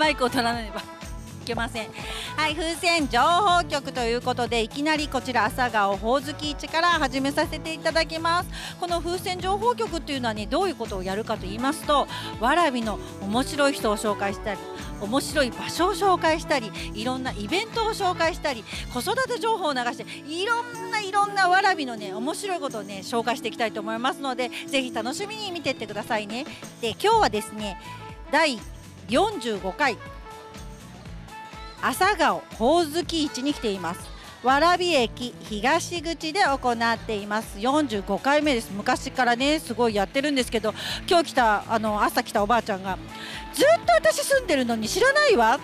マイクを取らねば いけません。はい風船情報局ということでいきなりこちら朝顔ほおずき市から始めさせていただきます。この風船情報局っていうのはねどういうことをやるかと言いますとわらびの面白い人を紹介したり面白い場所を紹介したりいろんなイベントを紹介したり子育て情報を流していろんないろんなわらびのね面白いことをね紹介していきたいと思いますのでぜひ楽しみに見てってくださいね。で今日はですね第45回。朝顔ほおずき市に来ています。蕨駅東口で行っています。45回目です。昔からねすごいやってるんですけど今日来たあの朝来たおばあちゃんがずっと私住んでるのに知らないわ。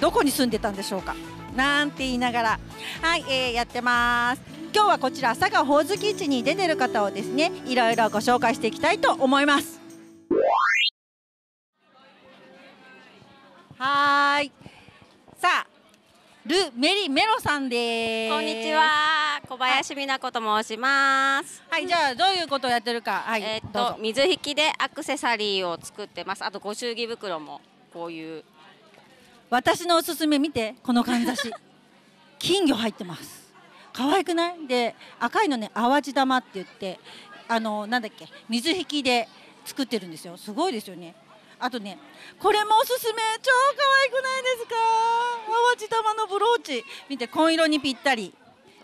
どこに住んでたんでしょうか。なんて言いながら。はい、えー、やってます。今日はこちら朝顔ほおずき市に出てる方をですねいろいろご紹介していきたいと思います。はいさあルメリメロさんです。こんにちは、小林美奈子と申します。はい、じゃあどういうことをやってるか、はい、えー、っと水引きでアクセサリーを作ってます。あとご祝儀袋もこういう。私のおすすめ見てこのかんざし、金魚入ってます。可愛くない？で赤いのね淡路玉って言って、あのなんだっけ水引きで作ってるんですよ。すごいですよね。あとねこれもおすすめ。超可愛くないですか？淡路玉のブローチ。見て紺色にぴったり。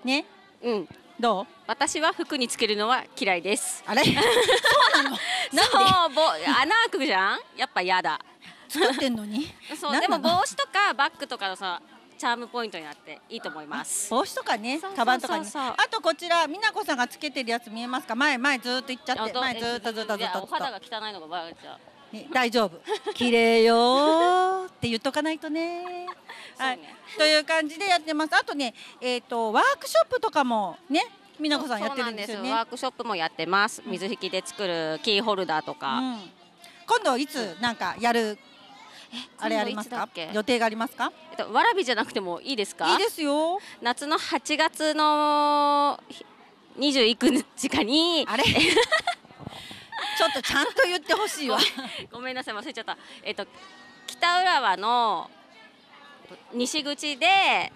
ね？うん。どう？私は服につけるのは嫌いです。あれ？そうなの？そうぼ穴開くじゃん？やっぱ嫌だ。作ってんのに？そうでも帽子とかバッグとかのさチャームポイントになっていいと思います。帽子とかね？カバンとかねあとこちら美奈子さんがつけてるやつ見えますか？前前ずっと行っちゃって前ずっとずっとずっと。お肌が汚いのがバレちゃう大丈夫。綺麗よって言っとかないとね。はい、という感じでやってます。あとね、えっ、ー、とワークショップとかもね、美奈子さんやってるんですよね。ワークショップもやってます。水引きで作るキーホルダーとか。うん、今度いつなんかやる？あれありますか？予定がありますか？えっとわらびじゃなくてもいいですか？いいですよ。夏の8月の20いく日かにあれ？ちょっとちゃんと言ってほしいわ。ごめんなさい忘れちゃった。えっと北浦和の西口で、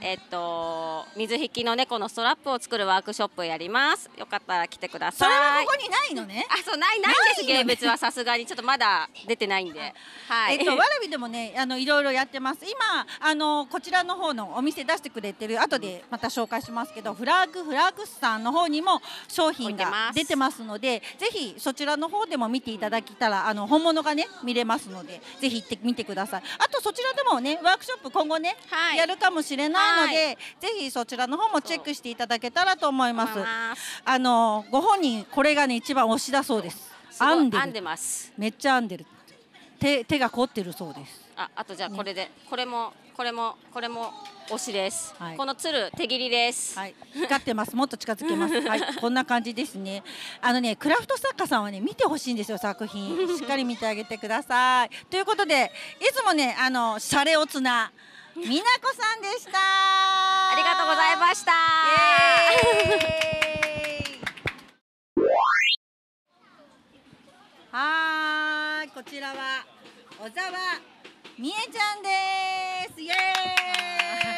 えっと、水引きの猫のストラップを作るワークショップをやります。よかったら来てください。それはここにないのね。あ、そうないないです。芸別はさすがにちょっとまだ出てないんで。はい。えっとわらびでもね、あのいろいろやってます。今あのこちらの方のお店出してくれてる後でまた紹介しますけど、フラッグフラッグスさんの方にも商品が出てますので、ぜひそちらの方でも見ていただけたらあの本物がね見れますので、ぜひ行ってみてください。あとそちらでもねワークショップ今後ね、はい、やるかもしれないので、はい、ぜひそちらの方もチェックしていただけたらと思います。あのご本人これがね一番推しだそうです。編んで編んでます。めっちゃ編んでる。手手が凝ってるそうです。ああとじゃあこれで、ね、これもこれもこれも推しです、はい、このつる手切りです、はい、光ってます。もっと近づけます。はい。こんな感じですね。あのねクラフト作家さんはね見てほしいんですよ作品。しっかり見てあげてください。ということでいつもねあのシャレオツな美奈子さんでした。ありがとうございました。はいこちらは小沢美恵ちゃんです。イエ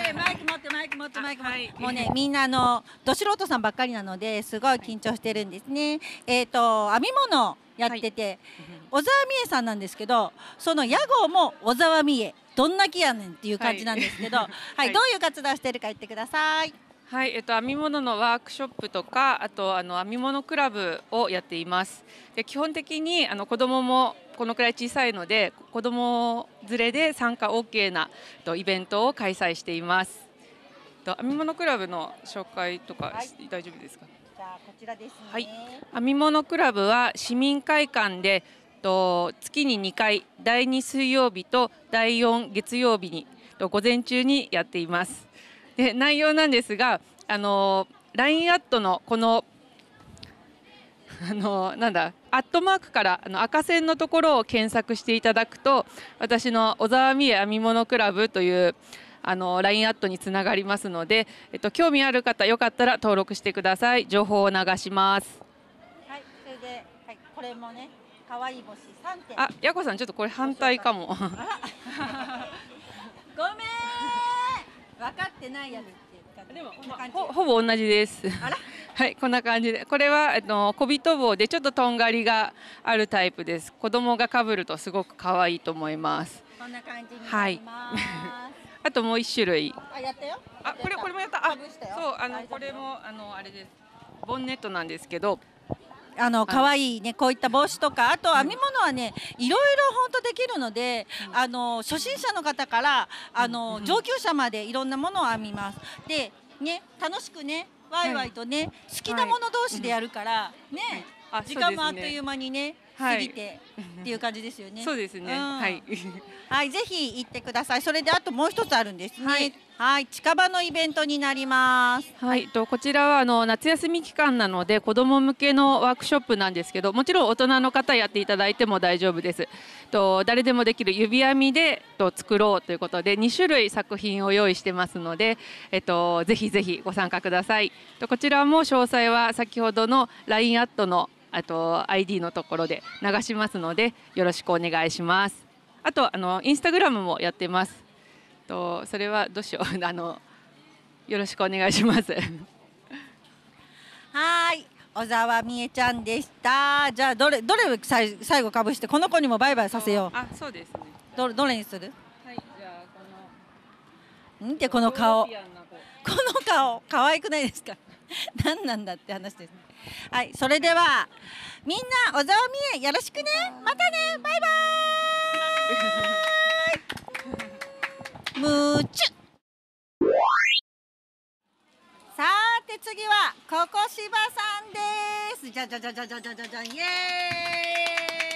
ーイ。マイク持ってマイク持ってマイク持って、はい、もうねみんなのど素人さんばっかりなのですごい緊張してるんですね。えっ、ー、と編み物やってて、はい、小沢美恵さんなんですけどその屋号も小沢美恵どんな気やねんっていう感じなんですけど、はい、はい、どういう活動してるか言ってください。はい、えっと編み物のワークショップとか、あとあの編み物クラブをやっています。で基本的にあの子供もこのくらい小さいので、子供連れで参加 OK なとイベントを開催しています。と編み物クラブの紹介とか、はい、大丈夫ですか？じゃあこちらです、ね、はい。編み物クラブは市民会館でと月に2回第2水曜日と第4月曜日に午前中にやっています。で内容なんですがあの LINE アットのこのあのなんだアットマークからあの赤線のところを検索していただくと私の小沢美恵編み物クラブというあの LINE アットにつながりますので、えっと、興味ある方よかったら登録してください情報を流しますはいそれで、はい、これもね可可愛い帽子三点。あ、やこさんちょっとこれ反対かも。ごめん。分かってないやつ。でも。ほほぼ同じです。はい、こんな感じで、これはあの小人帽でちょっととんがりがあるタイプです。子供が被るとすごく可愛いと思います。こんな感じになります。あともう一種類。あ、やったよ。あ、これこれもやった。あ、そうあのこれもあのあれです。ボンネットなんですけど、あの可愛いねこういった帽子とかあと編み物はねいろいろ本当できるので、あの初心者の方からあの上級者までいろんなものを編みます。でね楽しくねワイワイとね、好きなもの同士でやるから、ね、あ時間もあっという間にねはい過ぎてっていう感じですよね。そうですね。うんはい。はい、ぜひ行ってください。それであともう一つあるんですね。ははいい、近場のイベントになります。はい、とこちらはあの夏休み期間なので子ども向けのワークショップなんですけどもちろん大人の方やっていただいても大丈夫ですと誰でもできる指編みでと作ろうということで2種類作品を用意してますので、えっと、ぜひぜひご参加くださいとこちらも詳細は先ほどの LINE アットのあと ID のところで流しますのでよろしくお願いしますあとあのインスタグラムもやってますとそれはどうしよう あのよろしくお願いします。はい、小沢美恵ちゃんでした。じゃあどれどれ最最後かぶしてこの子にもバイバイさせよあ、そうですね。う。どどれにする？はい、じゃあこの見てこの顔。この顔可愛くないですか？何なんだって話ですね。はい、それではみんな小沢美恵よろしくね。またね。バイバイ。むちゅ。さて次はここしばさんです。じゃじゃじゃじゃじゃじゃじゃイエーイ。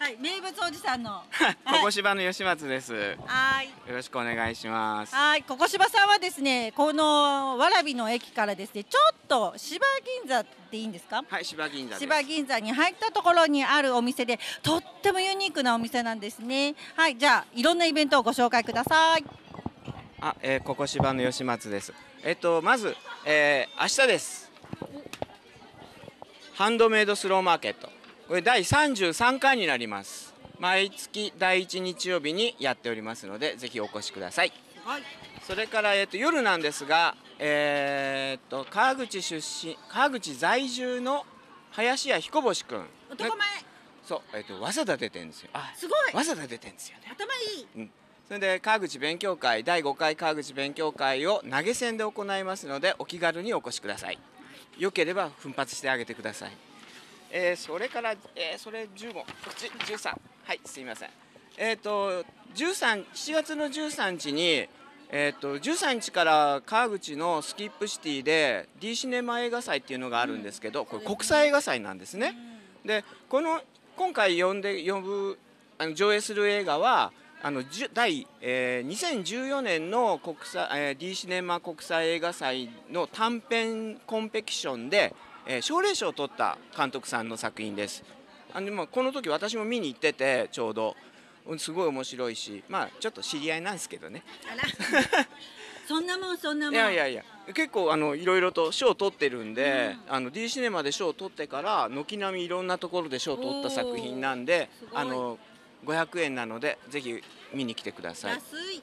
はい、名物おじさんの。ここ芝の吉松です。よはい。ろしくお願いします。はい、ここ柴さんはですね、この蕨の駅からですね、ちょっと芝銀座っていいんですか？はい、芝銀座。芝銀座に入ったところにあるお店で、とってもユニークなお店なんですね。はい、じゃあいろんなイベントをご紹介ください。あ、えー、ここ芝の吉松です。えっとまず、えー、明日です。ハンドメイドスローマーケット。これ第33回になります。毎月第1日曜日にやっておりますので、ぜひお越しください。はい。それから、えっと夜なんですが、えー、っと川口出身、川口在住の林家彦星くん。男前、そう、えっと早稲田出てるんですよ。あ、すごい。早稲田出てるんですよね。頭いい。それで川口勉強会第5回川口勉強会を投げ銭で行いますのでお気軽にお越しくださいよければ奮発してあげてください、えーそれから、えーそれ15こっち13はいすいません。えっ、と13 7月の13日にえー、と13日から川口のスキップシティで D シネマ映画祭っていうのがあるんですけどこれ国際映画祭なんですね。でこの今回呼んで呼ぶあの上映する映画はあの第、えー2014年の国際、えー D シネマ国際映画祭の短編コンペティションで、えー奨励賞を取った監督さんの作品です。あのまあこの時私も見に行っててちょうど。うんすごい面白いしまあちょっと知り合いなんですけどね。そんなもんそんなもん。いやいやいや。結構あのいろいろと賞を取ってるんで、あの D シネマで賞を取ってから軒並みいろんなところで賞を取った作品なんであの500円なのでぜひ見に来てください。安い。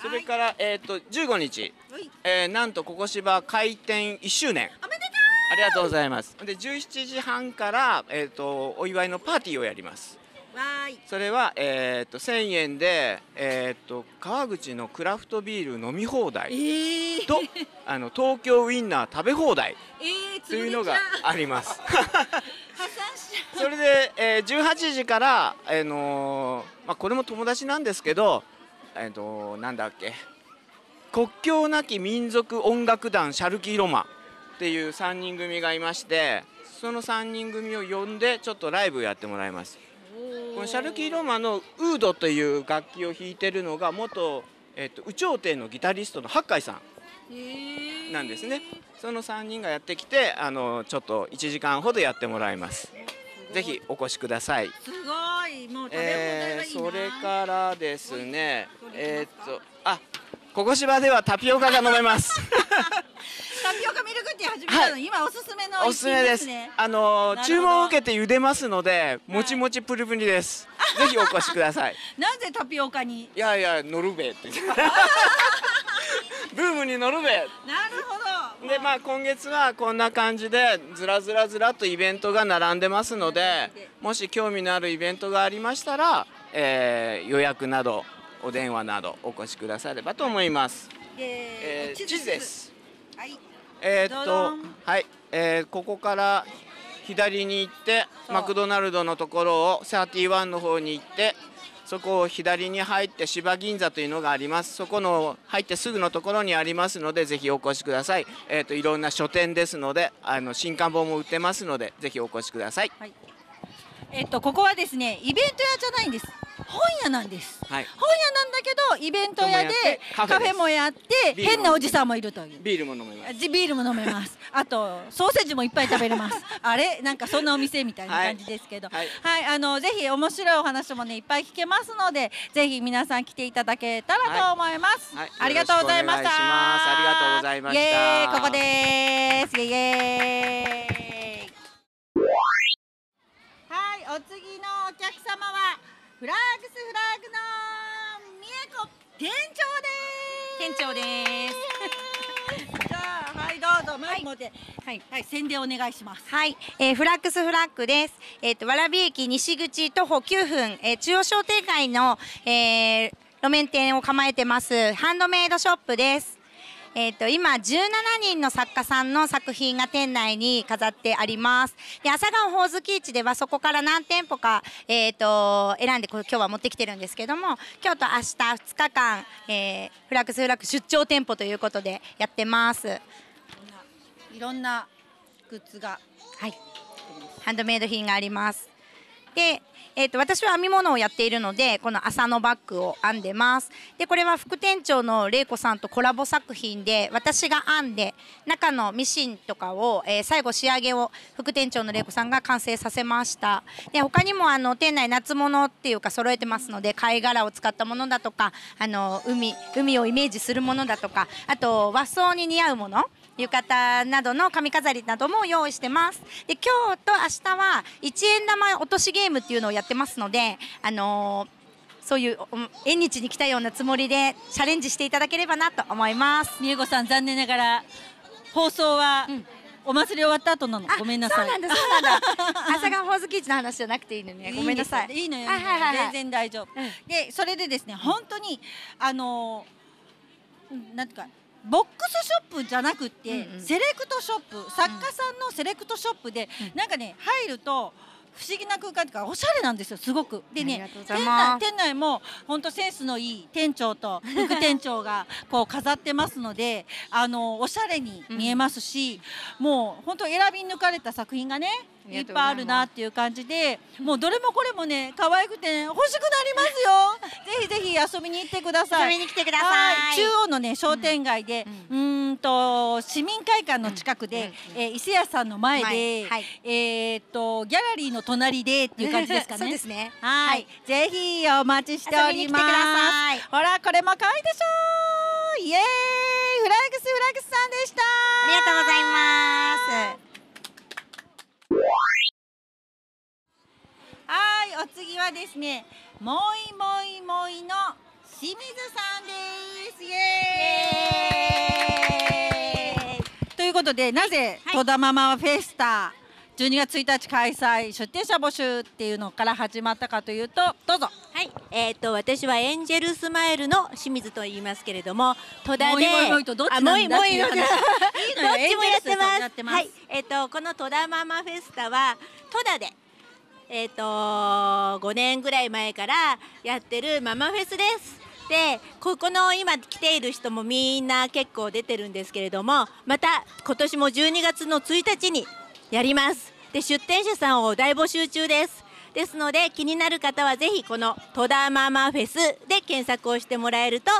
それから、えっ、と15日、はい。えーなんとここ芝開店1周年。おめでとありがとうございますで17時半から、えー、とお祝いのパーティーをやりますう。わーい。それは、えー、と1000円で、えー、と川口のクラフトビール飲み放題ええー。とあの東京ウインナー食べ放題。というのがあります。それで、えー、18時から、あのーまあ、これも友達なんですけど、えー、となんだっけ国境なき民族音楽団シャルキーロマっていう3人組がいましてその3人組を呼んでちょっとライブをやってもらいますこのシャルキーロマのウードという楽器を弾いてるのが元、えー、と有頂天のギタリストの八海さんえーなんですね。その3人がやってきてあのちょっと1時間ほどやってもらいますぜひお越しくださいすごい。もう食べ放題えー、はいいな。それからですねはいえーっとあここ芝ではタピオカが飲めます タピオカミルクティー始めたの、今おすすめのおすすめです。ね。あの注文を受けて茹でますので、もちもちプルプルです。ぜひお越しください。なぜタピオカに？いやいや乗るべって。ブームに乗るべ。なるほど。でまあ今月はこんな感じでずらずらずらっとイベントが並んでますのでもし興味のあるイベントがありましたら、えー予約などお電話などお越しくださればと思います、ええー地図で。す。はい。えーっとはい、えーここから左に行ってマクドナルドのところを31の方に行ってそこを左に入って芝銀座というのがあります。そこの入ってすぐのところにありますのでぜひお越しください。えーっといろんな書店ですのであの新刊本も売ってますのでぜひお越しください。えっとここはですねイベント屋じゃないんです。本屋なんです。はい本屋なんだけどイベント屋でカフェもやって変なおじさんもいるという。ビールも飲めますじビールも飲めます。あとソーセージもいっぱい食べれます。あれ？なんかそんなお店みたいな感じですけど、は、はいいあのぜひ面白いお話もねいっぱい聞けますので、ぜひ皆さん来ていただけたらと思います。はいありがとうございました。ありがとうございましたイエーイここです。イエイイエーイはい、お次のお客様はフラッグスフラッグのみえこ店長です。店長です。じゃあはいどうぞ前もで、はい。はい、宣伝お願いします。はい、えーフラックスフラッグです。えっ、と蕨駅西口徒歩9分、えー中央商店街の、えー路面店を構えてますハンドメイドショップです。えっ、と今17人の作家さんの作品が店内に飾ってあります。で朝顔ほおずき市ではそこから何店舗かえっ、と選んで今日は持ってきてるんですけども、今日と明日2日間、えーフラックスフラッグ出張店舗ということでやってます。いろんなグッズがはい。ハンドメイド品があります。で、えっ、と私は編み物をやっているので、この朝のバッグを編んでます。で、これは副店長の玲子さんとコラボ作品で、私が編んで中のミシンとかを、えー最後仕上げを副店長の玲子さんが完成させました。で、他にもあの店内夏物っていうか揃えてますので、貝殻を使ったものだとか、あの海海をイメージするものだとか、あと和装に似合うもの。浴衣などの髪飾りなども用意してます。で今日と明日は一円玉落としゲームっていうのをやってますので、あのーそういうお縁日に来たようなつもりでチャレンジしていただければなと思います。みえこさん残念ながら放送は、うんお祭り終わった後なのあごめんなさいそうなんだそうなんだ。朝顔ほおずき市の話じゃなくていいのね。ごめんなさい。いいのよ、はいはいはいはい全然大丈夫、うんでそれでですね本当にあのーなんていうかボックスショップじゃなくって、セレクトショップ。作家さんのセレクトショップで、うん。なんかね入ると不思議な空間というかおしゃれなんですよすごく。でね店内店内も本当センスのいい店長と 副店長がこう飾ってますのであのおしゃれに見えますし、もう本当選び抜かれた作品がねいっぱいあるなっていう感じでもうどれもこれもね可愛くて、ね、欲しくなりますよ。ぜひぜひ遊びに行ってください。遊びに来てください。はい。中央のね商店街で、うーんと市民会館の近くで、うんえー伊勢屋さんの前で、前はいえーっとギャラリーの隣でっていう感じですかね。そうですね。はい、はいぜひお待ちしております。ほらこれも可愛いでしょイエーイフラッグスフラッグスさんでした。ありがとうございます。はい、お次はですね、もいもいもいの清水さんです。イエーイことで、なぜはい戸田ママフェスタ12月1日開催出店者募集っていうのから始まったかというと、どうぞ。はい、えっ、と私はエンジェルスマイルの清水と言いますけれども、戸田でもいもいもいとどっちあなんだっていういもいもいいいのよどっちもやってます。はい、えっ、とこの戸田ママフェスタは戸田で。えっ、と5年ぐらい前からやってるママフェスです。でここの今来ている人もみんな結構出てるんですけれどもまた今年も12月の1日にやります。で出店者さんを大募集中です。ですので気になる方はぜひこの戸田ママフェスで検索をしてもらえると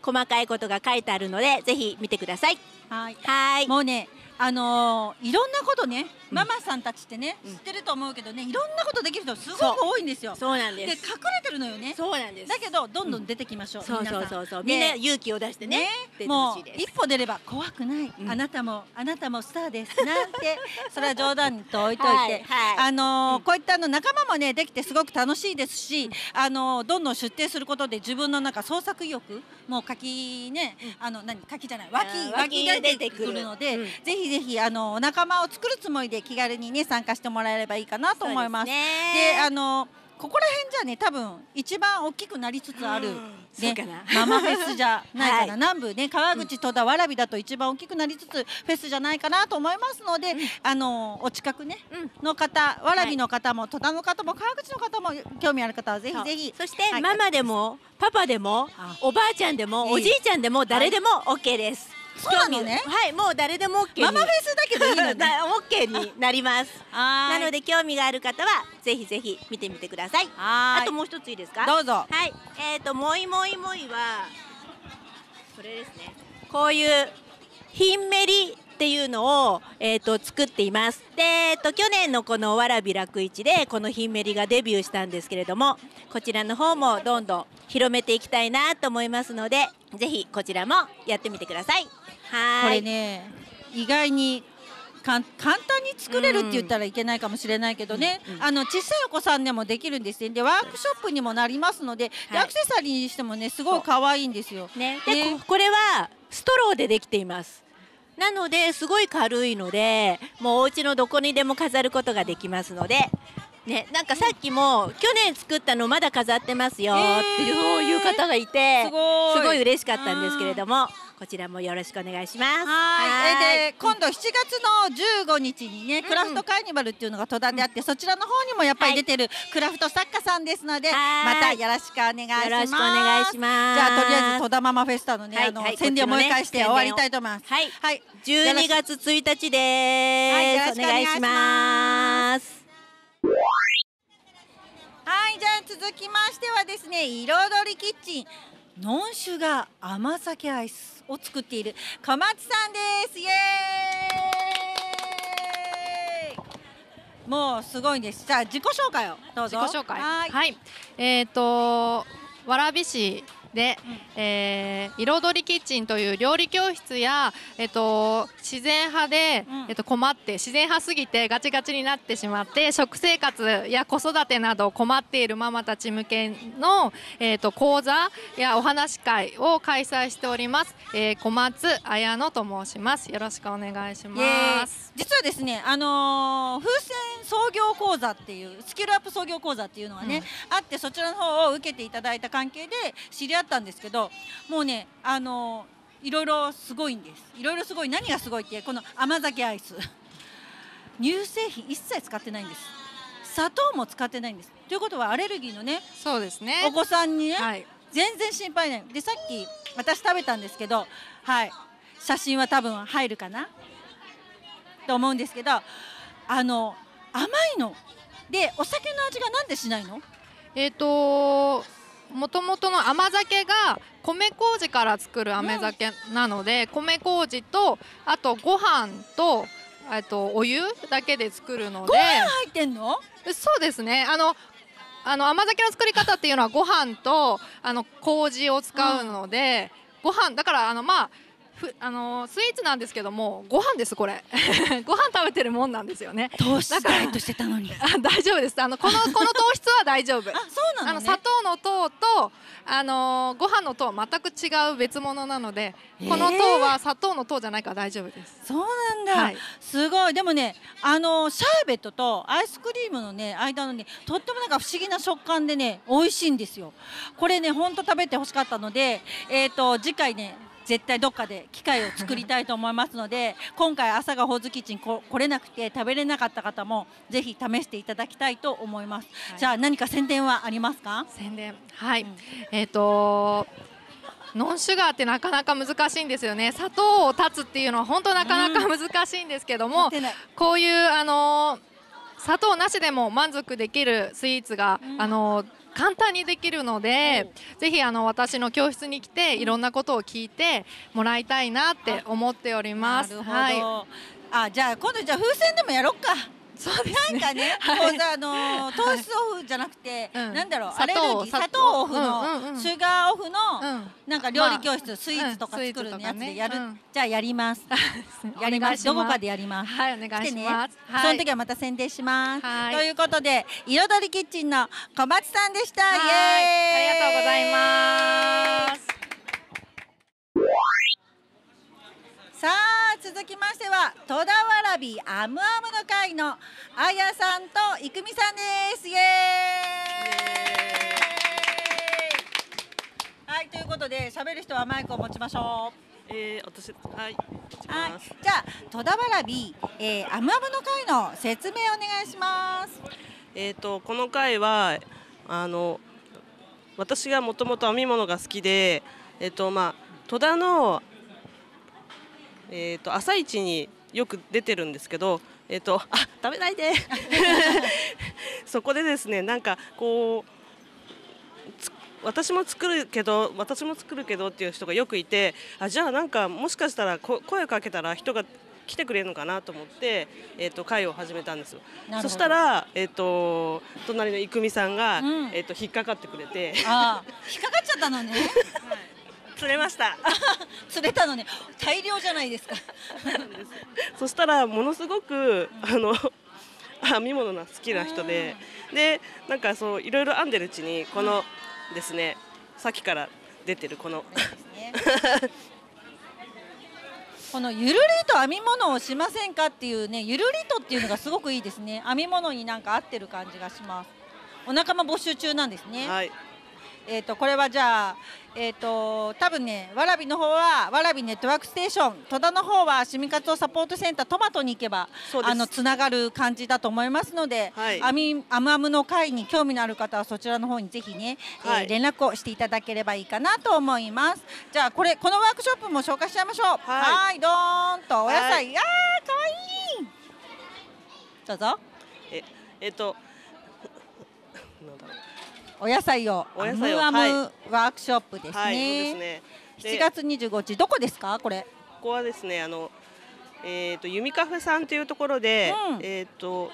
細かいことが書いてあるのでぜひ見てください。はい。はい。もうね、あのーいろんなことね、うん。ママさんたちってね、うん。知ってると思うけどねいろんなことできる人すごく多いんですよ。そうなんで隠れですてるのよね。そうなんです。だけどどんどん出てきましょう。そうん。そうそうそうでみんな勇気を出してね。出てもう一歩出れば怖くない、うん。あなたもあなたもスターですなんて。それは冗談と置いといて、はいはい。あのーうん。こういったあの仲間もねできてすごく楽しいですし、あのーどんどん出展することで自分のなんか創作意欲もう書きね、あの何？書きじゃない。脇脇脇が出てくるので、うん。ぜひぜひあのお仲間を作るつもりで気軽にね参加してもらえればいいかなと思います。ですね。であのここら辺じゃね多分一番大きくなりつつある、うん。ねママフェスじゃないかな、はい。南部ね川口戸田蕨だと一番大きくなりつつフェスじゃないかなと思いますので、あのお近くね、うん。の方蕨の方も戸田の方も川口の方も興味ある方はぜひぜひ。そしてはい。ママでもパパでもあ。おばあちゃんでもいいおじいちゃんでも誰でも OK です。そうなのねはいもう誰でも OK にママフェスだけどいいのね だ OK になります。なので興味がある方はぜひぜひ見てみてください。あともう一ついいですか？どうぞはい。えっ、ともいもいもいはこれですね。こういうひんめりっていうのを、えー、と作っていますで、えー、と去年のこのわらび楽市でこのひんめりがデビューしたんですけれどもこちらの方もどんどん広めていきたいなと思いますのでぜひこちらもやってみてくださいはこれね意外に簡単に作れるって言ったらいけないかもしれないけどね、うんうんあの小さいお子さんでもできるんですね。でワークショップにもなりますので,、ではい。アクセサリーにしてもねすごい可愛いんですよ。ね、でねここれはストローでできています。なのですごい軽いのでもうお家のどこにでも飾ることができますので。ね、なんかさっきも去年作ったのまだ飾ってますよっていう,、方がいてすごい。すごい嬉しかったんですけれどもこちらもよろしくお願いします。はい。えで今度7月の15日にねん。クラフトカーニバルっていうのが戸田であって、そちらの方にもやっぱり出てるクラフト作家さんですので、はい。またよろしくお願いします。よろしくお願いします。じゃあとりあえず戸田ママフェスタのね、あのはい。はい宣伝をもう一回して終わりたいと思います。はい。はい、12月1日ではいよろしす。くお願いします。はい、じゃあ続きましてはですね、彩りキッチンノンシュガー甘酒アイスを作っている小松さんです。イエーイ。もうすごいです。じゃあ自己紹介をどうぞ。自己紹介はい。はい、えっ、と蕨市で、えー彩りキッチンという料理教室や、えっと自然派で、うん。えっと困って自然派すぎてガチガチになってしまって食生活や子育てなど困っているママたち向けの、えっと講座やお話し会を開催しております、えー小松彩乃と申します。よろしくお願いします。実はですね、あのー風船創業講座っていうスキルアップ創業講座っていうのがね、あってそちらの方を受けていただいた関係で知り合ったんですけどもうねあのーいろいろすごいんです。いろいろすごい。何がすごいってこの甘酒アイス。乳製品一切使ってないんです。砂糖も使ってないんです。ということはアレルギーのねそうですね。お子さんにね、はい。全然心配ない。でさっき私食べたんですけどはい。写真は多分入るかな？と思うんですけどあの甘いの。でお酒の味がなんでしないの？えっ、ともともとの甘酒が米麹から作る甘酒なので、米麹とあとご飯とえっとお湯だけで作るので。ご飯入ってんの？そうですね。あのあの甘酒の作り方っていうのはご飯とあの麹を使うので、ご飯だからあのまあふあのスイーツなんですけどもご飯ですこれ。ご飯食べてるもんなんですよね。糖質ダイエットしてたのに。ああ大丈夫です。あのこのこの糖質は大丈夫。そうあなの？ねの砂糖の糖とあのーご飯の糖は全く違う別物なので、この糖は砂糖の糖じゃないから大丈夫です。そうなんだ、はい。すごい。でもねあのシャーベットとアイスクリームのね間のねとってもなんか不思議な食感でね美味しいんですよ。これねほんと食べてほしかったのでえっ、と次回ね絶対どっかで機会を作りたいと思いますので 今回朝がホーズキッチンこ来れなくて食べれなかった方もぜひ試していただきたいと思います、はい。じゃあ何か宣伝はありますか？宣伝。はい、うん。えっ、とノンシュガーってなかなか難しいんですよね。砂糖を断つっていうのは本当なかなか難しいんですけども、持ってないこういうあのー砂糖なしでも満足できるスイーツが、うん。あのー簡単にできるので、ぜひあの私の教室に来ていろんなことを聞いてもらいたいなって思っております。はい。あじゃあ今度じゃあ風船でもやろっかそうですね。なんかね、はい。あのー糖質オフじゃなくて、うん。なんだろうアレルギー砂糖。オフの、うんうんうん。シュガーオフの、うん。なんか料理教室、まあスイーツとか作るうんやつでやる、ねうん。じゃあやり ます。やります。どこかでやります。はいお願いします、はい。その時はまた宣伝します、はい。ということで彩りキッチンの小松さんでした。はい。イエーイ。ありがとうございますさあ続きましては戸田わらびアムアムの会のあやさんといくみさんです。イエーイ。はいということで喋る人はマイクを持ちましょう。えー、私はいはい。じゃあ戸田わらび、えー、アムアムの会の説明お願いします。えっ、とこの回はあの私がもともと編み物が好きでえっ、とまあ戸田のえっ、と朝市によく出てるんですけどえっ、とあ食べないで。そこでですねなんかこうつ私も作るけど私も作るけどっていう人がよくいてあじゃあなんかもしかしたらこ声かけたら人が来てくれるのかなと思って、えー、と会を始めたんですよ。そしたら、えー、と隣の郁美さんが、うん。えー、と引っかかってくれて。ああ。引っかかっちゃったのね 釣れました。釣れたのね。大量じゃないですか。そしたらものすごくあの編み物が好きな人で。でなんかそういろいろ編んでるうちにこのですねさっきから出てるこの。このゆるりと編み物をしませんかっていうねゆるりとっていうのがすごくいいですね。編み物になんか合ってる感じがします。お仲間募集中なんですね、はいえっ、とこれはじゃあえっ、と多分ねわらびの方はわらびネットワークステーション戸田の方は市民活動サポートセンタートマトに行けばあのつながる感じだと思いますので、はい。編みアムアムの会に興味のある方はそちらの方にぜひね、えーはい。連絡をしていただければいいかなと思います。じゃあこれこのワークショップも紹介しちゃいましょう。はい。どーんとお野菜、はい。あーかわいい。どうぞ。ええっ、となんだろうお野菜をお野菜をアムアムはワークショップですね、はいそうですね。で7月25日どこですか？これ。ここはですねあのえっ、と弓カフェさんというところで、うん。えっ、と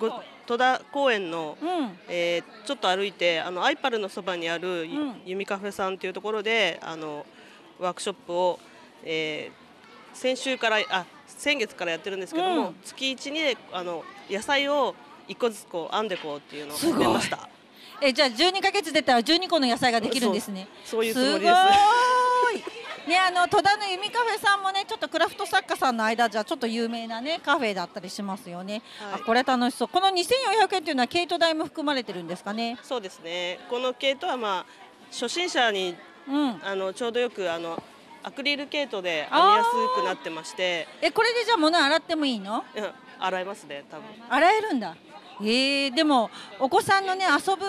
ご戸田公園の、うん。えーちょっと歩いてあのアイパルのそばにあるゆうん。弓カフェさんというところであのワークショップを、えー先週からあ先月からやってるんですけども、うん。月一にあの野菜を一個ずつこう編んでこうっていうのをすごい始めました。えじゃあ12ヶ月出たら12個の野菜ができるんですね。そういうつもりです。い。ねあの戸田の弓カフェさんもねちょっとクラフト作家さんの間じゃちょっと有名なねカフェだったりしますよね、はい。あこれ楽しそう。この2400円っていうのは毛糸代も含まれてるんですかね？そうですね。この毛糸はまあ初心者にうん。あのちょうどよくあのアクリル毛糸で編みやすくなってまして、えこれでじゃあ物洗ってもいいの？うん。洗えますね多分。洗えるんだえー、でもお子さんのね遊ぶ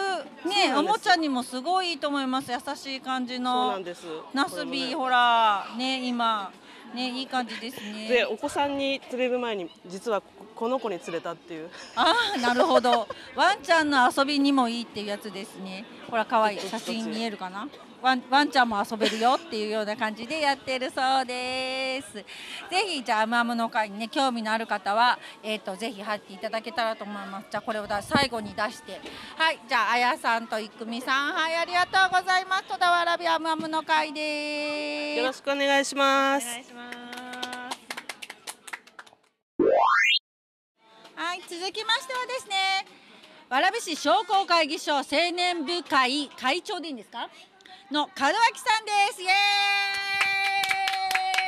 ねおもちゃにもすごいいいと思います。優しい感じのなんです。ナスこれもね。ビほらね今ねいい感じですね。でお子さんに連れる前に実はここの子に連れたっていう。ああなるほど。ワンちゃんの遊びにもいいっていうやつですね。ほら可愛い。写真見えるかな？ワンワンちゃんも遊べるよっていうような感じでやってるそうです。ぜひじゃあアムアムの会にね興味のある方はえっ、とぜひ入っていただけたらと思います。じゃあこれをだ最後に出して。はいじゃああやさんといくみさん。はいありがとうございます。戸田わらびアムアムの会です。よろしくお願いします。します。はい、続きましてはですね、蕨市商工会議所青年部会会長でいいんですか？の門脇さんです。イエー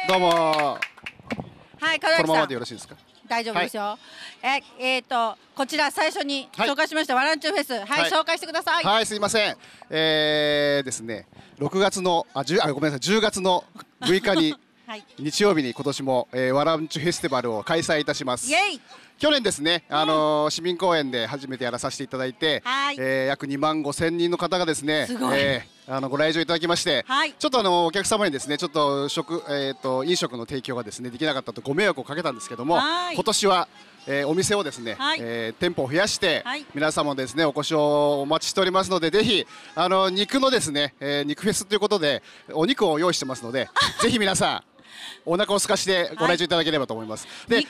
イ。どうも。はい、門このまま脇さんでよろしいですか？大丈夫ですよ。え、えっ、とこちら最初にはい。紹介しました、ワランチューフェス、はい、はい。紹介してください。はいすいません。えー、ですね6月のあ10あごめんなさい10月の6日に はい、日曜日に今年も、えー、ワランチュフェスティバルを開催いたします。去年ですね、あのー市民公園で初めてやらさせていただいて、はい。えー約2万5千人の方がですね、すごい。えーあのご来場いただきまして、はい。ちょっとあのお客様にですね、ちょっと食、えー、と飲食の提供がですねできなかったとご迷惑をかけたんですけども、はい。今年は、えーお店をですね、はい。えー店舗を増やして、はい。皆様ですねお越しをお待ちしておりますので、ぜひあの肉のですね、えー肉フェスということでお肉を用意してますので、ぜひ皆さんお腹を空かしてご来場いただければと思います。で、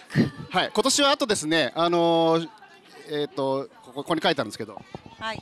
はい、今年はあとですね、あのーえっ、とここここに書いてあるんですけど、はい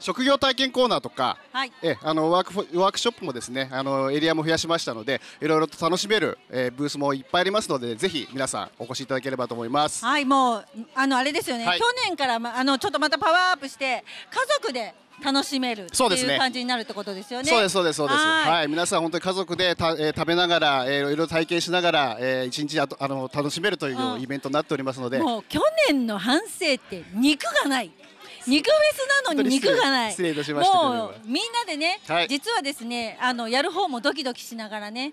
職業体験コーナーとか、はいえあのワークフォワークショップもですねあのエリアも増やしましたのでいろいろと楽しめる、えーブースもいっぱいありますのでぜひ皆さんお越しいただければと思います。はいもうあのあれですよね、はい去年からまあのちょっとまたパワーアップして家族で楽しめるっていう感じになるってことですよね。そうですそうですそうです。はいはい、皆さん本当に家族でた、えー食べながら、えーいろいろ体験しながら、えー一日あとあの楽しめるといううんイベントになっておりますので、もう去年の反省って肉がない。肉フェスなのに肉がない。失礼いたしましたもうみんなでね、はい実はですね、あのやる方もドキドキしながらね、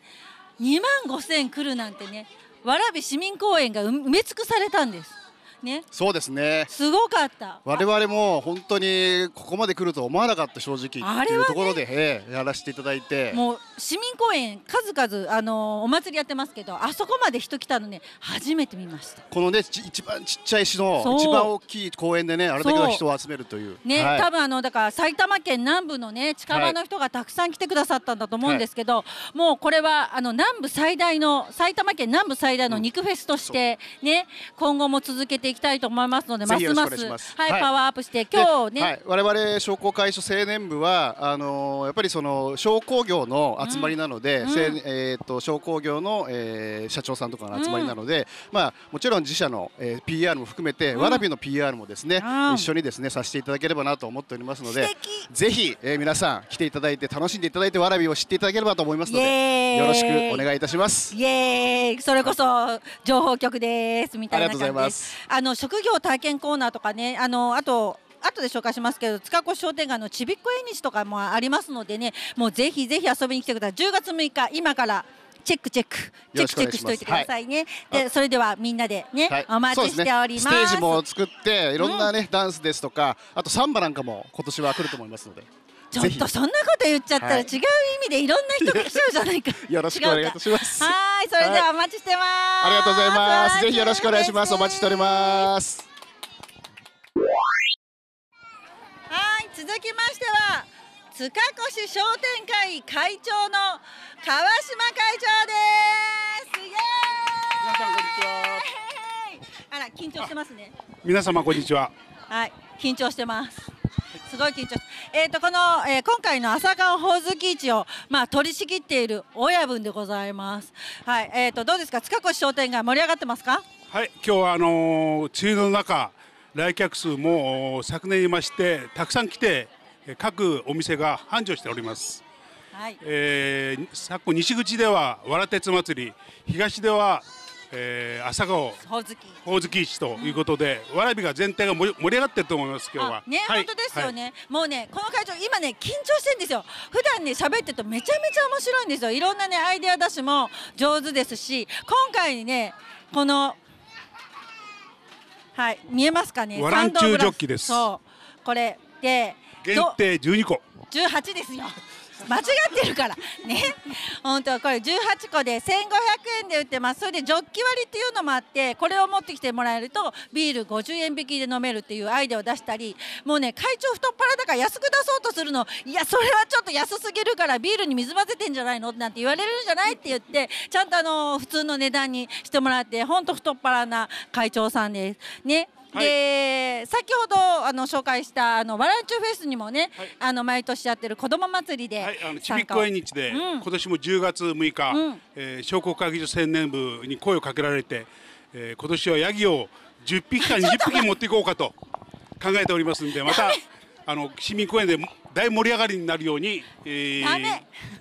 2万5千来るなんてね、蕨市民公園が埋め尽くされたんです。ね、そうですね。すごかった。我々も本当にここまで来るとは思わなかった正直っていうところで、ええやらせていただいて、もう市民公園数々あのお祭りやってますけど、あそこまで人来たのね初めて見ました。このねち一番ちっちゃい市の一番大きい公園でねあれだけの人を集めるという。ね、はい。多分あのだから埼玉県南部のね近場の人がたくさん来てくださったんだと思うんですけど、もうこれはあの南部最大の埼玉県南部最大の肉フェスとしてね、今後も続けていきたいと思いますのでます。ますはい、はいパワーアップして今日ね、我々商工会所青年部はあのーやっぱりその商工業の集まりなので、えー、と商工業の、えー社長さんとかの集まりなので、まあ、もちろん自社の、えー PR も含めて、うん。わらびの PR もですね、うん。一緒にですねさせていただければなと思っておりますのでぜひ、えー皆さん来ていただいて楽しんでいただいてわらびを知っていただければと思いますのでよろしくお願いいたします。イエーイ。それこそ情報局ですみたいな感じありがとうございでます。あの職業体験コーナーとかねあのあと後で紹介しますけど塚越商店街のちびっこ縁日とかもありますのでねもうぜひぜひ遊びに来てください。10月6日今からチェックチェックチェックチェックしといてくださいね、でそれではみんなでね、はい。お待ちしております。ね、ステージも作っていろんなね、ダンスですとかあとサンバなんかも今年は来ると思いますのでちょっとそんなこと言っちゃったら違う意味でいろんな人が来ちゃうじゃないか。よろしくお願いいたします。はいそれではお待ちしてます、ありがとうございます。ぜひよろしくお願いしまます。お待ちしております。はい続きましては塚越商店会会長の川島会長です。イエーイ。皆さんこんにちは。あら緊張してますね皆様こんにちは。はい緊張してますすごい緊張しえっ、とこの、えー今回の朝顔ほおずき市をまあ取り仕切っている親分でございます。はいえっ、とどうですか？塚越商店街盛り上がってますか？はい今日はあのー梅雨の中来客数もお昨年いましてたくさん来てえー各お店が繁盛しております、はい。えー昨今西口ではわら鉄祭り東では、えー朝顔。ほおずき。ほおずき市ということで、わらびが全体が盛り上がってると思います今日は。ね、はい。本当ですよね、もうねこの会長今ね緊張してるんですよ。普段ね喋ってるとめちゃめちゃ面白いんですよ。いろんなねアイデア出しも上手ですし今回ねこのはい見えますかね？ワランチュージョッキです。そう。これで限定12個。18ですよ 間違ってるから。ね。本当はこれ18個で1500円で売ってます。それでジョッキ割っていうのもあってこれを持ってきてもらえるとビール50円引きで飲めるっていうアイデアを出したりもうね会長太っ腹だから安く出そうとするの。いやそれはちょっと安すぎるからビールに水混ぜてんじゃないの？なんて言われるんじゃないって言ってちゃんとあの普通の値段にしてもらって本当太っ腹な会長さんです。ね。で先ほどあの紹介したあのワランチュフェスにもね、あの毎年やってる子ども祭りであのちびっこ縁日で、今年も10月6日、うん。えー商工会議所青年部に声をかけられて、えー今年はヤギを10匹か 20匹持っていこうかと考えておりますんでまたあの市民公園で大盛り上がりになるように、えー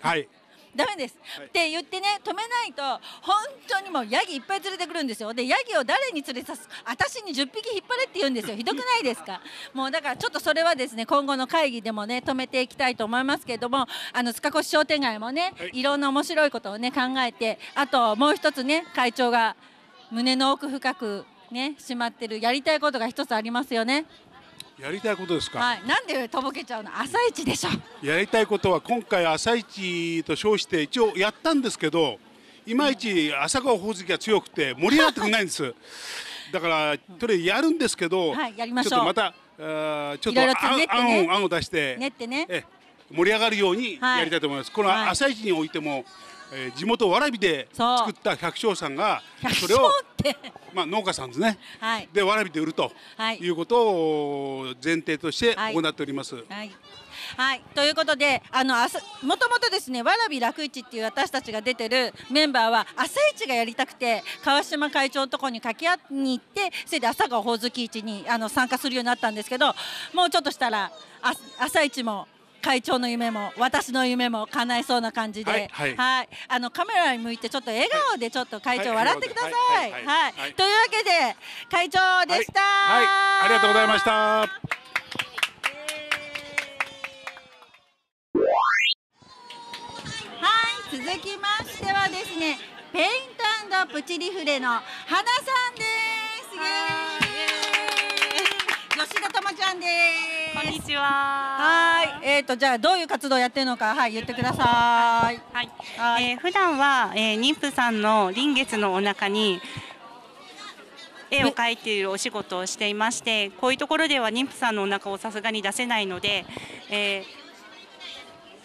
はいダメです、って言ってね止めないと本当にもうヤギいっぱい連れてくるんですよ。でヤギを誰に連れさす私に10匹引っ張れって言うんですよ。ひどくないですか？もうだからちょっとそれはですね今後の会議でもね止めていきたいと思いますけれどもあの塚越商店街もね、い、ろんな面白いことをね考えてあともう一つね会長が胸の奥深くねしまってるやりたいことが一つありますよねやりたいことですか、はい。なんでとぼけちゃうの？朝一でしょ。やりたいことは今回朝市と称して一応やったんですけどいまいち朝顔ほおずきが強くて盛り上がってくれないんです。だからとりあえずやるんですけど、はいやりましょう。ちょっとまたあーちょっといろいろと練ってね。案案を出してねってね。え盛り上がるようにはい。やりたいと思います、このはい。朝市においてもえー地元蕨で作った百姓さんがそれをまあ農家さんですね。はいで蕨で売るとはいいうことを前提としてはい行っております。はい。はい、ということで、あの、あさ、もともとですね、わらび楽市っていう私たちが出てるメンバーは、朝市がやりたくて。川島会長のところに掛け合いに行って、それで朝顔ほおずき市に、あの、参加するようになったんですけど。もうちょっとしたら、あ、朝市も。会長の夢も私の夢も叶えそうな感じで、はいはいあのカメラに向いてちょっと笑顔でちょっと会長はい笑ってください。ははいというわけで会長でした。はい、ありがとうございました。はい、続きましてはですね、ペイントプチリフレの花さんです。吉田智ちゃんです。こんにちは。はい、えっ、とじゃあどういう活動をやってるのかはい言ってください。はい。えー普段は、えー妊婦さんの臨月のお腹に絵を描いているお仕事をしていまして、こういうところでは妊婦さんのお腹をさすがに出せないので、えー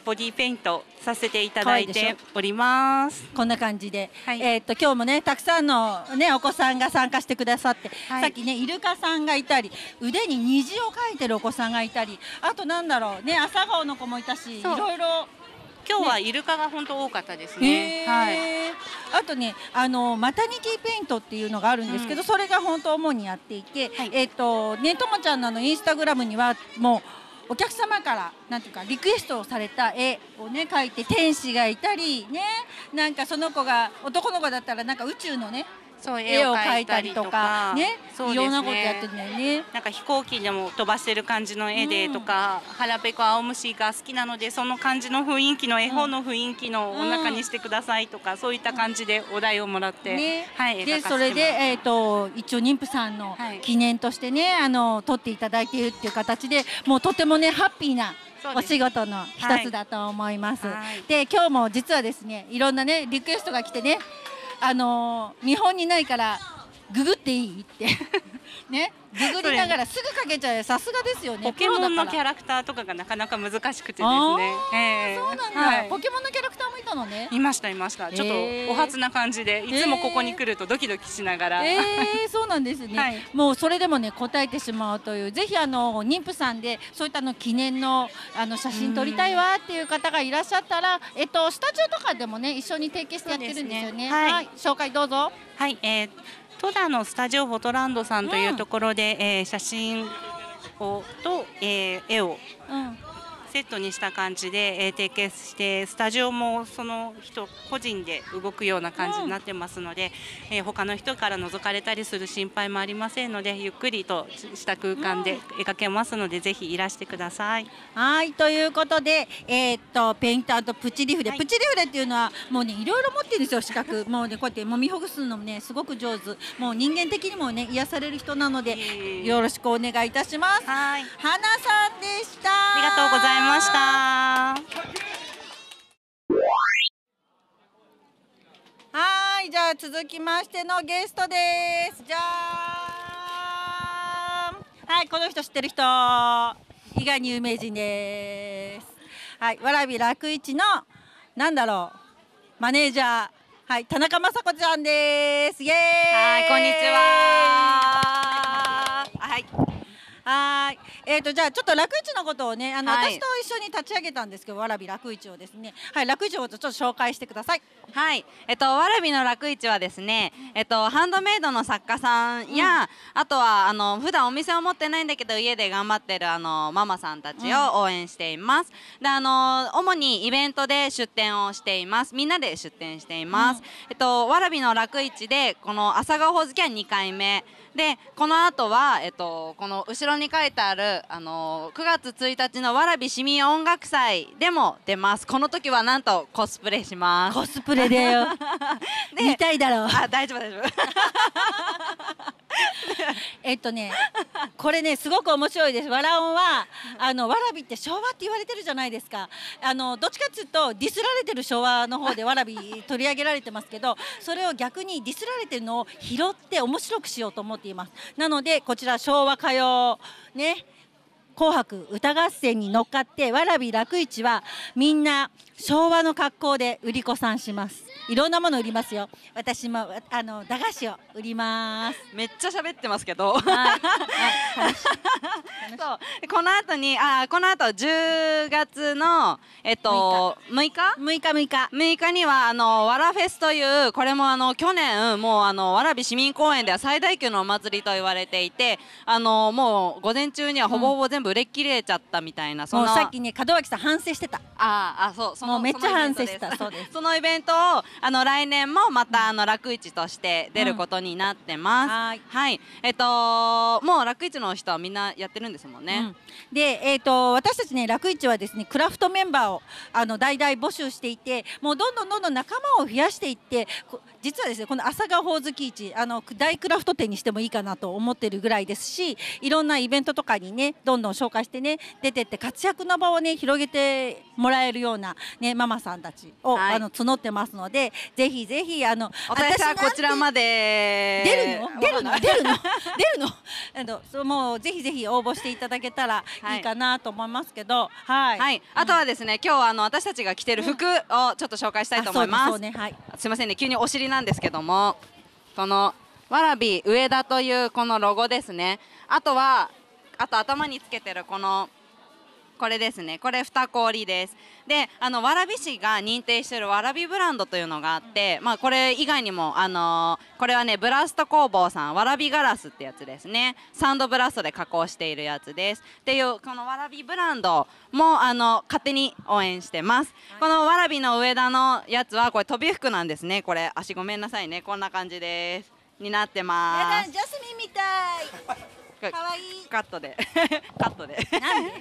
ボディペイントさせていただいております。こんな感じで、えっ、と今日もねたくさんのねお子さんが参加してくださって、さっきねイルカさんがいたり、腕に虹を描いてるお子さんがいたり、あとなんだろうね朝顔の子もいたし、いろいろ。今日はイルカが本当多かったですへね。ーはい。あとねあのマタニティペイントっていうのがあるんですけど、それが本当主にやっていて、えっ、とねともちゃんのあのインスタグラムにはもうお客様からなんていうかリクエストをされた絵をね描いて天使がいたりねなんかその子が男の子だったらなんか宇宙のねそう絵を描いたりとか。ね。ね。いろんなことやってるんだよね。なんか飛行機でも飛ばしてる感じの絵でとか、腹ペコ青虫が好きなのでその感じの雰囲気の絵本の雰囲気のお腹にしてくださいとか、そういった感じでお題をもらって、ね。はいでそれで、えー、と一応妊婦さんの記念としてね、あの撮っていただいているっていう形でもうとてもねハッピーなお仕事の一つだと思います。で今日も実はですねいろんなねリクエストが来てねあの見本にないからググっていいって。ねググりながらすぐ書けちゃうよ。さすがですよね。ポケモンのキャャラクターとかがなかなか難しくてですあね。ええ。そうなんだ、はい。ポケモンのキャラクターもいたのね。いましたいました。ちょっとお初な感じで、いつもここに来るとドキドキしながら。えー、そうなんですね、はい。もうそれでもね答えてしまうというぜひあの妊婦さんでそういったの記念のあの写真撮りたいわっていう方がいらっしゃったら、えっとスタジオとかでもね一緒に提携してやってるんですよね。はい。紹介どうぞ。はい、えー、戸田のスタジオフォトランドさんというところで、えー写真をと、えー絵をセットにした感じで、えー提携してスタジオもその人個人で動くような感じになってますので、えー他の人から覗かれたりする心配もありませんのでゆっくりとした空間で絵描けますので、ぜひいらしてください。はいということで、えーっとペインターとプチリフレ、プチリフレっていうのはもうねいろいろ持ってるんですよ資格。もうねこうやってもみほぐすのもねすごく上手。もう人間的にもね癒される人なのでよろしくお願いいたします。はい。花さんでした。ありがとうございまました。はいじゃあ続きましてのゲストです。じゃーん。はいこの人知ってる人。意外に有名人です。はいわらび楽市のなんだろうマネージャー。はい田中雅子ちゃんです。イエーイ。はいこんにちは。はい。えーとじゃあちょっと楽市のことをねあの、はい。私と一緒に立ち上げたんですけどわらび楽市をですね。はい楽市をちょっと紹介してください。はい、えっと、わらびの楽市はですね、えっと、ハンドメイドの作家さんや、あとはあの普段お店を持ってないんだけど家で頑張ってるあのママさんたちを応援しています、であの主にイベントで出店をしています。みんなで出店しています、えっと、わらびの楽市でこの朝顔ほおずきは2回目でこの後は、えっと、この後ろに書いてあるあの9月1日のわらび市民音楽祭でも出ます。この時はなんとコスプレします。コスプレだよ。見たいだろう。あ大丈夫大丈夫。えっとねこれねすごく面白いです。わらおんはあのわらびって昭和って言われてるじゃないですか。あのどっちかっていうとディスられてる昭和の方でわらび取り上げられてますけどそれを逆にディスられてるのを拾って面白くしようと思っています。なのでこちら昭和歌謡ね紅白歌合戦に乗っかってわらび楽市はみんな昭和の格好で売り子さんします。いろんなもの売りますよ。私もあの駄菓子を売ります。めっちゃ喋ってますけど、はい。そう。この後にあこの後10月のえっと6日。6日？6日6日。にはあのわらフェスというこれもあの去年もうあの蕨市民公園では最大級のお祭りと言われていてあのもう午前中にはほぼほぼ全部売れ切れちゃったみたいな、そんなもうさっきね門脇さん反省してた。ああそうそのもうめっちゃ反省してた。そうです。そのイベントをあの来年もまたあの楽市として出ることになってます、はい。えっともう楽市の人はみんなやってるんですもんね、うん。で、えー、と私たちね楽市はですねクラフトメンバーをあの代々募集していてもうどんどんどんどん仲間を増やしていってこ実はですねこの朝顔ほおずき市あの大クラフト店にしてもいいかなと思ってるぐらいですしいろんなイベントとかにねどんどん紹介してね出てって活躍の場をね広げてもらえるようなねママさんたちを、はい。あの募ってますのでぜひぜひあのお問い合わせはこちらまで。出るの？出るの？出るの？出るの？あのそうもうぜひぜひ応募していただけたらい。いかなと思いますけどはい、はい、あとはですね、今日はあの私たちが着てる服をちょっと紹介したいと思います。すねはい。すいませんね、急にお尻なんですけども、このわらび上田というこのロゴですね。あとは、あと頭につけてるこのこれですね。これ二氷です。であの蕨市が認定しているわらびブランドというのがあって、まあ、これ以外にも、あのーこれはねブラスト工房さんわらびガラスってやつですね。サンドブラストで加工しているやつです。っていうこのわらびブランドもあの勝手に応援してます、このわらびの上田のやつはこれ飛び服なんですね。これ足ごめんなさいね。こんな感じです。になってます。ジャスミンみたい。可愛い。カットで。カットで。なんで？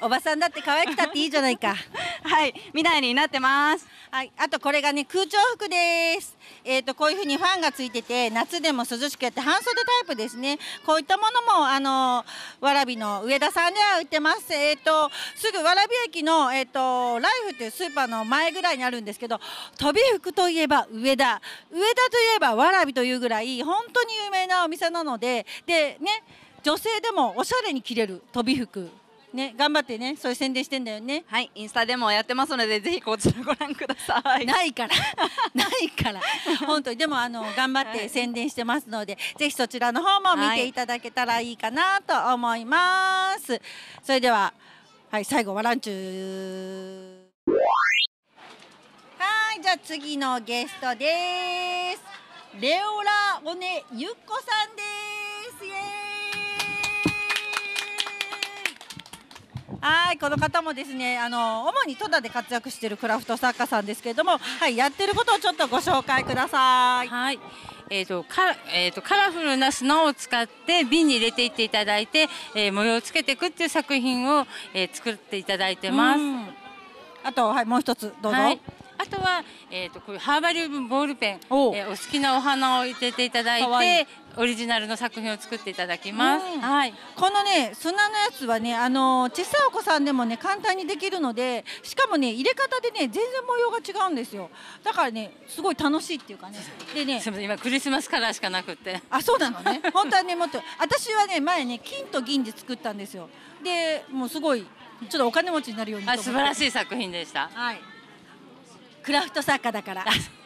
おばさんだって可愛くたっていいじゃないか。はいみたいになってます。はいあとこれがね空調服です。えっ、とこういう風にファンがついてて夏でも涼しくやって半袖タイプですね。こういったものもあのわらびの上田さんでは売ってます。えっ、とすぐわらび駅のえっ、とライフっていうスーパーの前ぐらいにあるんですけど飛び服といえば上田。上田といえばわらびというぐらい本当に有名なお店なのででね女性でもおしゃれに着れる飛び服ね頑張ってねそういう宣伝してんだよね。はいインスタでもやってますのでぜひこちらご覧ください。ないから。ないから。本当に。でもあの頑張って宣伝してますので、ぜひそちらの方も見ていただけたらいいかなと思います、それでははい最後はランチュはいじゃあ次のゲストです。レオラオネゆっこさんです。イエーイはいこの方もですねあの主に戸田で活躍しているクラフト作家さんですけれどもはいやってることをちょっとご紹介ください。はい。えーとカラえー、とカラフルな砂を使って瓶に入れていっていただいて、えー模様をつけていくっていう作品を、えー作っていただいてます。うん。あとはいもう一つどうぞ、はい。あとは、えー、とこういうハーバリウムボールペンお,、えーお好きなお花を入れていただいてオリジナルの作品を作っていただきます。うん。はい。このね砂のやつはねあの小さいお子さんでもね簡単にできるのでしかもね入れ方でね全然模様が違うんですよ。だからねすごい楽しいっていうかね。でねすみません。今クリスマスカラーしかなくて。あそうなのね。本当はねもっと私はね前ね金と銀で作ったんですよ。でもうすごいちょっとお金持ちになるように素晴らしい作品でした。はい。クラフト作家だから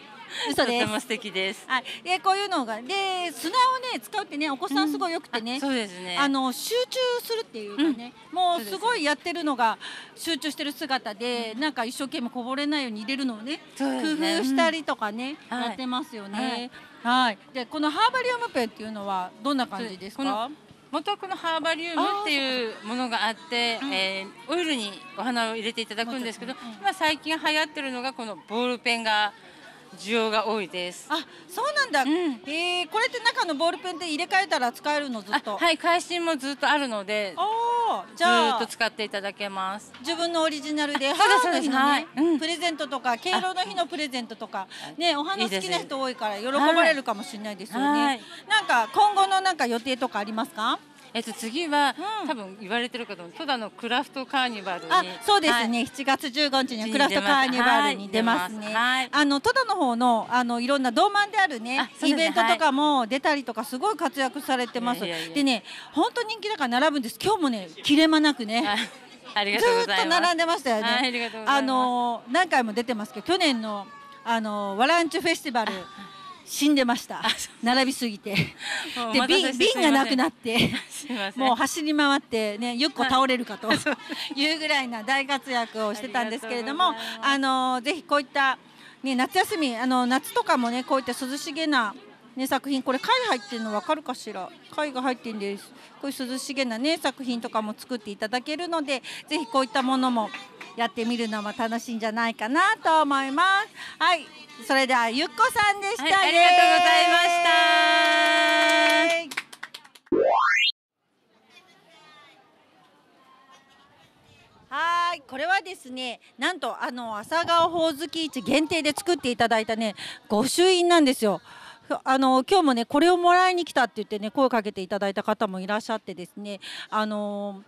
嘘です。とても素敵です。はい、でこういうのがで砂をね使うってねお子さんすごいよくてね、そうですね。あの集中するっていうかね、もうすごいやってるのが集中してる姿で、なんか一生懸命こぼれないように入れるのをねね。工夫したりとかね、はい。やってますよね。はい、でこのハーバリウムペンっていうのはどんな感じですか？元々このハーバリウムっていうものがあって、えーオイルにお花を入れていただくんですけど、今最近流行ってるのがこのボールペンが需要が多いです。あ、そうなんだ。えー、これって中のボールペンって入れ替えたら使えるのずっと？はい、返しもずっとあるので、おーじずゃあっと使っていただけます。自分のオリジナルで母の日のねプレゼントとか敬老の日のプレゼントとかねお花好きな人多いから喜ばはいれるかもしれないですよね。はいなんか今後のなんか予定とかありますか？えっと次は、多分言われてるかと思う。戸田のクラフトカーニバルに。あそうですね、はい。7月15日にクラフトカーニバルに出ますね。はい。あの戸田の方のあのいろんな銅満であるねねイベントとかも出たりとかすごい活躍されてます。いやい。やいやでね本当人気だから並ぶんです。今日もね切れ間なくね。ありがずとうございます。ーっと並んでましたよね。あの何回も出てますけど去年のあのワランチュフェスティバル死んでました。並びすぎて。で瓶瓶がなくなって。もう走り回ってねゆっこ倒れるかと。い。う。ぐらいな大活躍をしてたんですけれどもあのぜひこういった、ね、夏休みあの夏とかもねこういった涼しげな、ね、作品これ貝入ってるの分かるかしら？貝が入ってるんです。こういう涼しげなね作品とかも作っていただけるのでぜひこういったものもやってみるのも楽しいんじゃないかなと思います。はい。それではゆっこさんでした、はいありがとうございました。はい、これはですね、なんとあの朝顔ほおずき市限定で作っていただいたね、御朱印なんですよ。あの今日もねこれをもらいに来たって言ってね声をかけていただいた方もいらっしゃってですねあの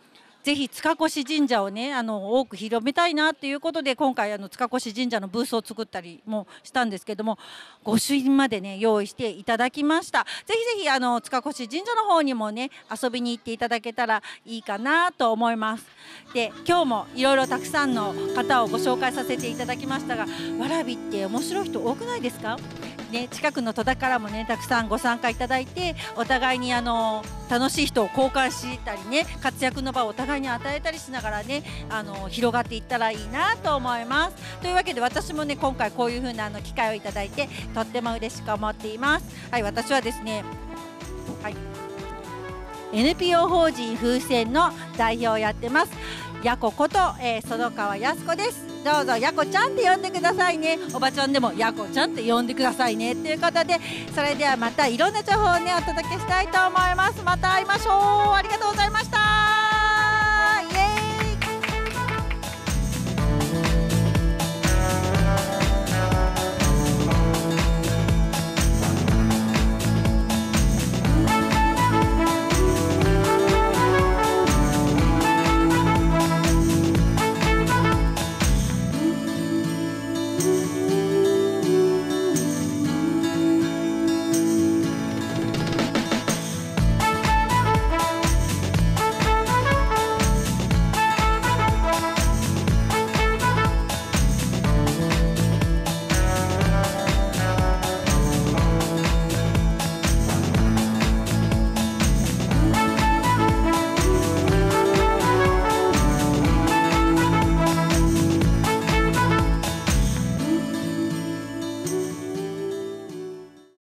ぜひ塚越神社をねあの多く広めたいなっていうことで今回あの塚越神社のブースを作ったりもしたんですけども御朱印までね用意していただきました。ぜひぜひあの塚越神社の方にもね遊びに行っていただけたらいいかなと思います。で今日もいろいろたくさんの方をご紹介させていただきましたがわらびって面白い人多くないですか？ね、近くの戸田からもねたくさんご参加いただいてお互いにあの楽しい人を交換したりね活躍の場をお互いに与えたりしながらねあの広がっていったらいいなと思います。というわけで私もね今回こういう風なあの機会をいただいてとっても嬉しく思っています。はい私はですねはい NPO 法人風船の代表をやってますやここと、えー、園川やすこですどうぞやこちゃんって呼んでくださいね。おばちゃんでもやこちゃんって呼んでくださいね。ということでそれではまたいろんな情報をねお届けしたいと思います。また会いましょう。ありがとうございました。